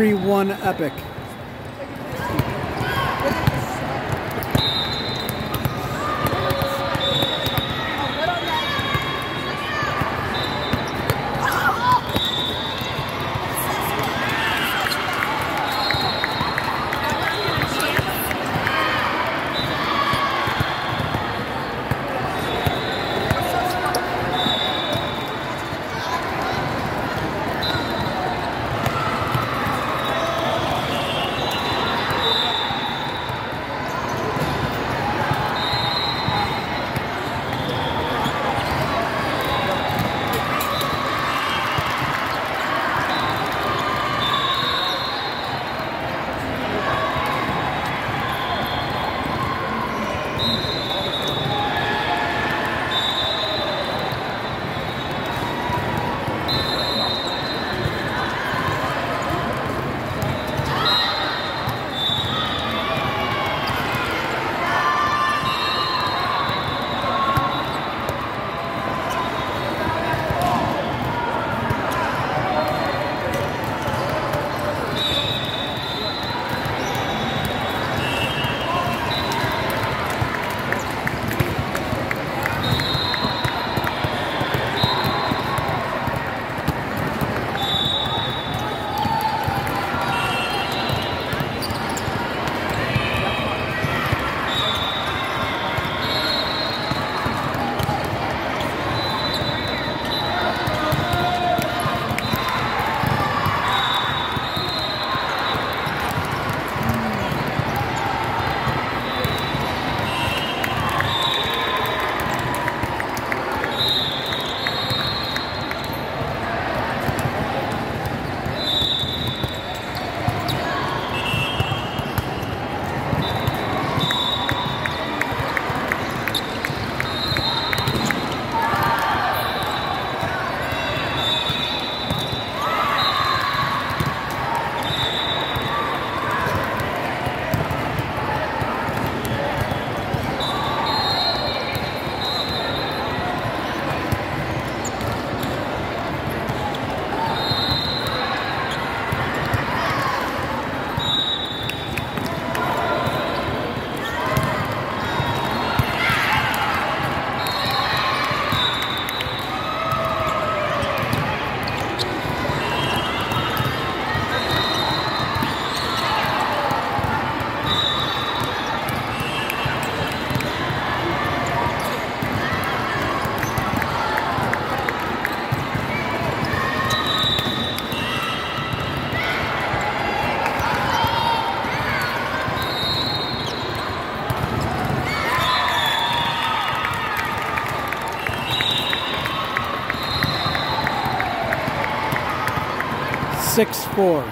3-1 Epic. Six four.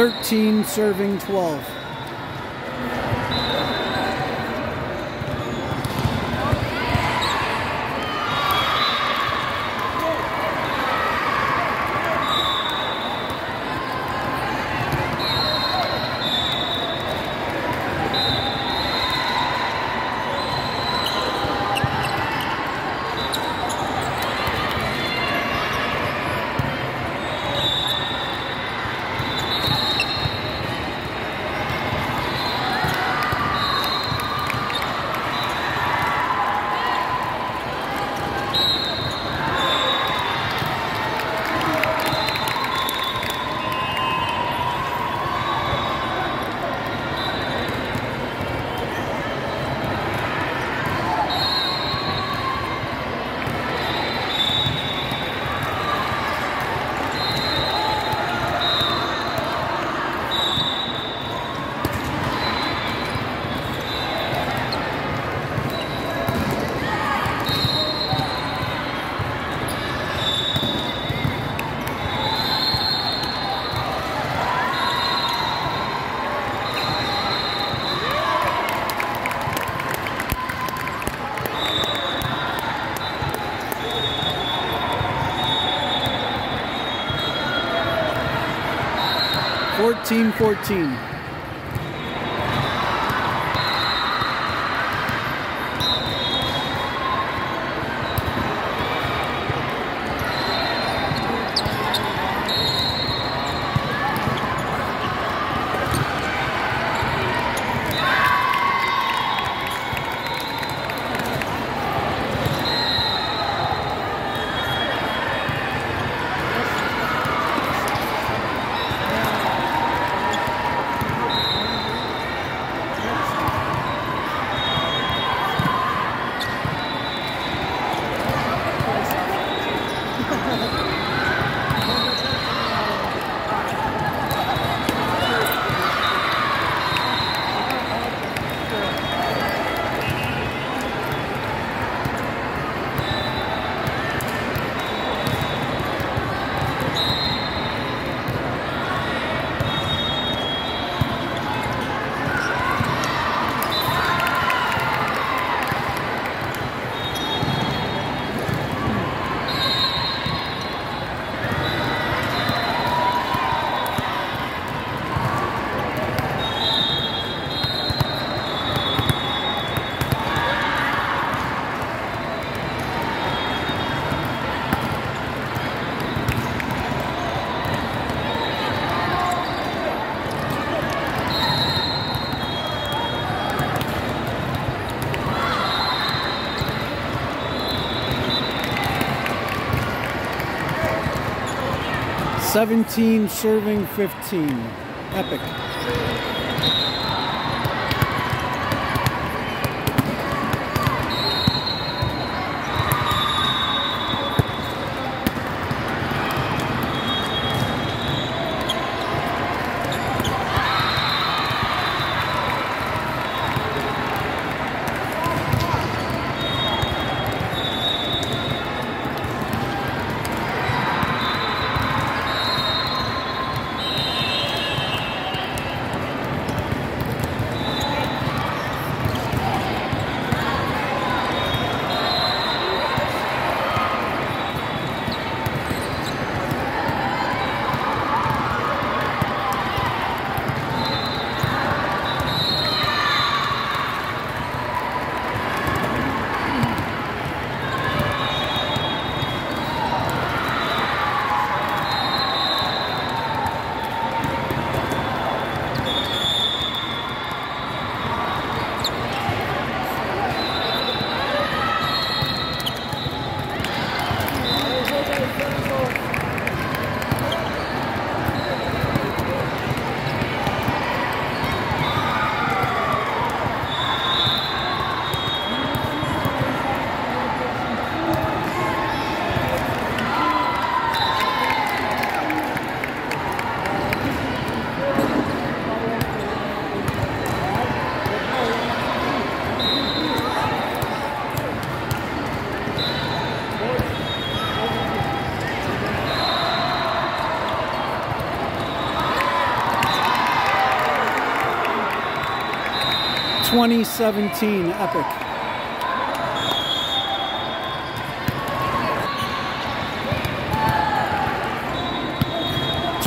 13 serving 12. Fourteen fourteen. Seventeen serving fifteen. Epic. 2017 Epic.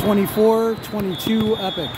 Twenty-four, twenty-two, epic.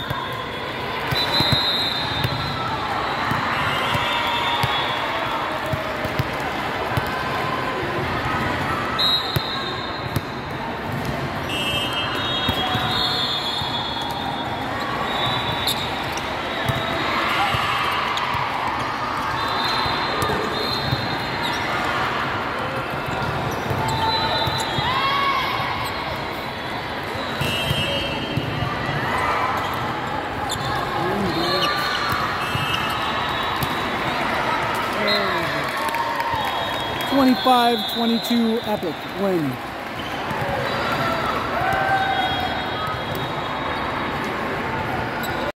25 22 epic win.